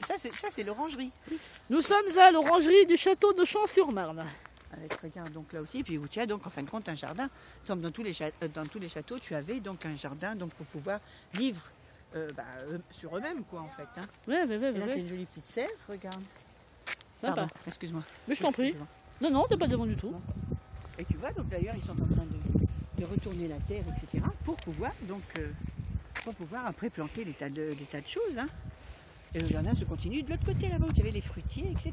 ça, c'est l'orangerie. Nous sommes à l'orangerie du château de Champs-sur-Marne. Avec, regarde, donc là aussi, puis où tu as donc en fin de compte un jardin. Dans tous les, euh, dans tous les châteaux, tu avais donc un jardin donc pour pouvoir vivre euh, bah, sur eux-mêmes, quoi, en fait. hein. Ouais, ouais, ouais, Et là, tu as une jolie petite serre, regarde. Sympa. Excuse-moi. Mais je t'en prie. Non, non, t'es pas devant du tout. Et tu vois, donc d'ailleurs, ils sont en train de, de retourner la terre, etc., pour pouvoir donc euh, pour pouvoir après planter des tas de, des tas de choses. hein. Et le jardin se continue de l'autre côté là-bas où tu avais les fruitiers, etc.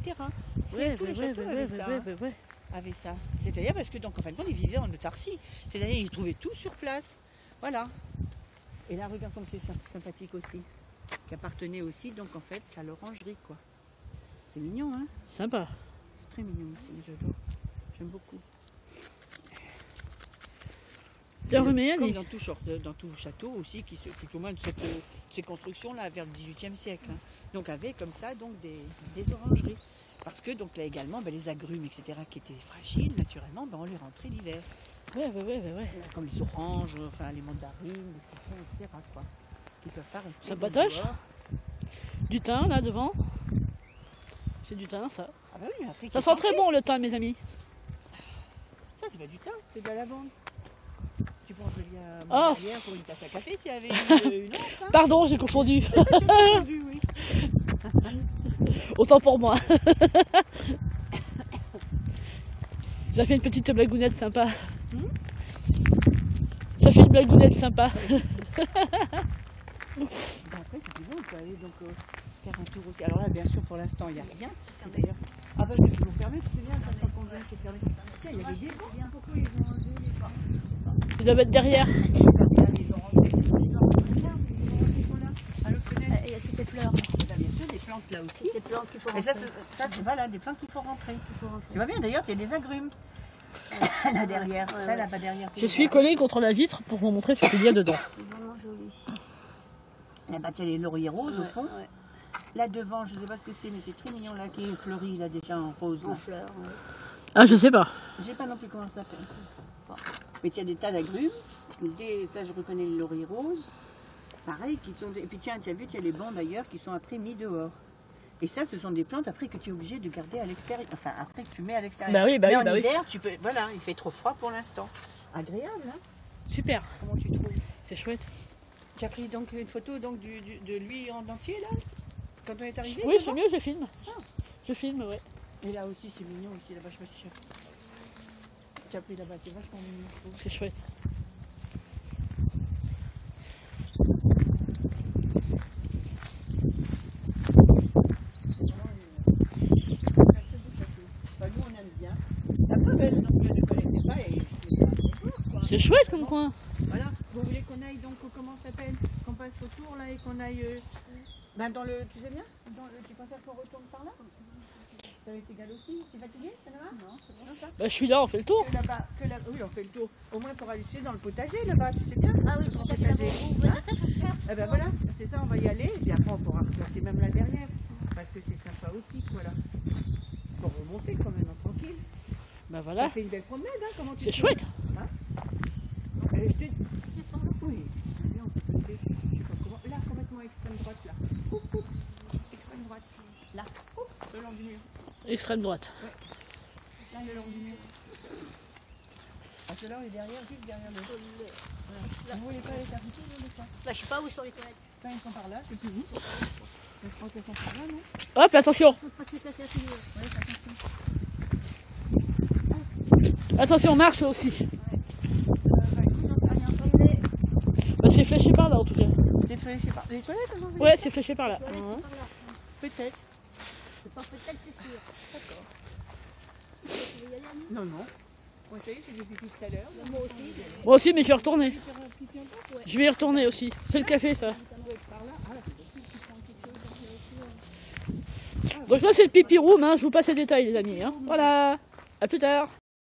Ouais, tous ouais, les châteaux ouais, avaient ça, hein. Avait ça. C'est-à-dire parce que donc en fin de compte, ils vivaient en autarcie. C'est-à-dire ils trouvaient tout sur place. Voilà. Et là, regarde comme c'est sy- sympathique aussi. Qui appartenait aussi donc en fait à l'orangerie quoi. C'est mignon, hein Sympa. C'est très mignon, c'est- j'adore. J'aime beaucoup. Comme dans tout, euh, dans tout château aussi, qui se, tout au moins de cette, euh, ces constructions-là vers le XVIIIe siècle. hein. Donc avait comme ça donc des, des orangeries. Parce que donc là également, ben, les agrumes, etc., qui étaient fragiles, naturellement, ben, on les rentrait l'hiver. Ouais, ouais, ouais, ouais, ouais. Comme les oranges, enfin les mandarines, etc. Quoi. Qui peuvent pas rester. Ça dehors. Du thym là devant. C'est du thym ça. Ah bah oui, après, Ça sent très bon le thym, mes amis. Ça, c'est pas du thym, c'est de la lavande. Tu penses que à Oh. Montpellier pour une tasse à café s'il y avait une, une once, hein Pardon, j'ai confondu. J'ai confondu, oui. Autant pour moi. Ça fait une petite blagounette sympa. Hmm? Ça fait une blagounette sympa. Ben après, si tu veux, on peut aller donc euh, faire un tour aussi. Alors là, bien sûr, pour l'instant, il n'y a rien. Et D'ailleurs, ah bah, tu quand on c'est fermé. Tiens, il y avait des bancs. Pourquoi ils ont enlevé les bancs Tu dois mettre derrière. Fenêtre. Il y a toutes les fleurs. Bien sûr, des plantes là aussi. Des plantes qu'il faut rentrer. c'est, ça, c'est voilà, des plantes qu'il faut rentrer. qu'il faut rentrer. Tu vois bien, d'ailleurs, il y a des agrumes. là derrière, Ouais, ça ouais. là-bas derrière. Je suis collée contre la vitre pour vous montrer ce qu'il y a dedans. C'est vraiment joli. Là-bas, tu as les lauriers roses au fond. ouais. Là devant, je ne sais pas ce que c'est, mais c'est très mignon là, qui est fleuri là déjà en rose. En fleurs. ouais. Ah, je sais pas. Je sais pas non plus comment ça s'appelle. Mais il y a des tas d'agrumes. Des- Ça, je reconnais les lauriers roses. Pareil, qui sont. des- Et puis tiens, tu as vu, il y a les bancs d'ailleurs qui sont après mis dehors. Et ça, ce sont des plantes après que tu es obligé de garder à l'extérieur. Enfin, après que tu mets à l'extérieur. Bah oui, bah Mais oui, en bah oui. hiver, tu peux. Voilà, il fait trop froid pour l'instant. Agréable, hein Super. Comment tu trouves? C'est chouette. Tu as pris donc une photo donc du, du- de lui en entier là? Quand on est arrivé Oui, c'est mieux, je filme. Je filme, ouais. Et là aussi, c'est mignon aussi, là-bas, je sais pas pris là-bas, c'est vachement mignon. je trouve. C'est chouette. C'est chouette comme coin. Voilà. Vous voulez qu'on aille donc, comment ça s'appelle Qu'on passe autour là et qu'on aille. euh, ben, dans le. Tu sais bien dans le, Tu préfères qu'on retourne par là? Ça va être égal aussi. Tu es fatigué Ça va Non, c'est bon ça Bah, je suis là, on fait le tour. Que là-bas, que là, oui, on fait le tour. Au moins pour aller dans le potager là-bas, tu sais bien Ah oui, pour passer potager. faire Eh ben voilà, c'est ça, on va y aller, et puis après on pourra repasser même la dernière, parce que c'est sympa aussi, voilà. Pour remonter quand même, hein, tranquille. Bah Ça voilà. fait une belle promenade, hein, comment tu C'est chouette. Allez, je te... Oui, bien, on peut passer, je sais pas comment, là, complètement Extrême droite, là, oup, le long du mur, Extrême droite. là, le long du mur. Parce que là, on est derrière, juste derrière le... Voilà. Vous voulez pas les vous, les ça Bah, je sais pas où sont les toilettes. Quand ils sont par là, je sais plus où. Je crois qu'elles sont par là, non Hop, attention. Oui, attention. Attention, marche aussi. Euh, bah. Bah, c'est fléché par là en tout cas. C'est sais pas. Les toilettes, Ouais, c'est fléché par là. Par là. Peut-être. Peut-être, c'est sûr. D'accord. Tu veux y aller, Annie Non, non. Bon, ça y est, j'ai tout à l'heure. Moi aussi. Moi aussi, mais je vais retourner. Je vais y retourner aussi. C'est le café, ça. Donc là, c'est le pipi room. Hein. Je vous passe les détails, les amis. Hein. Voilà. À plus tard.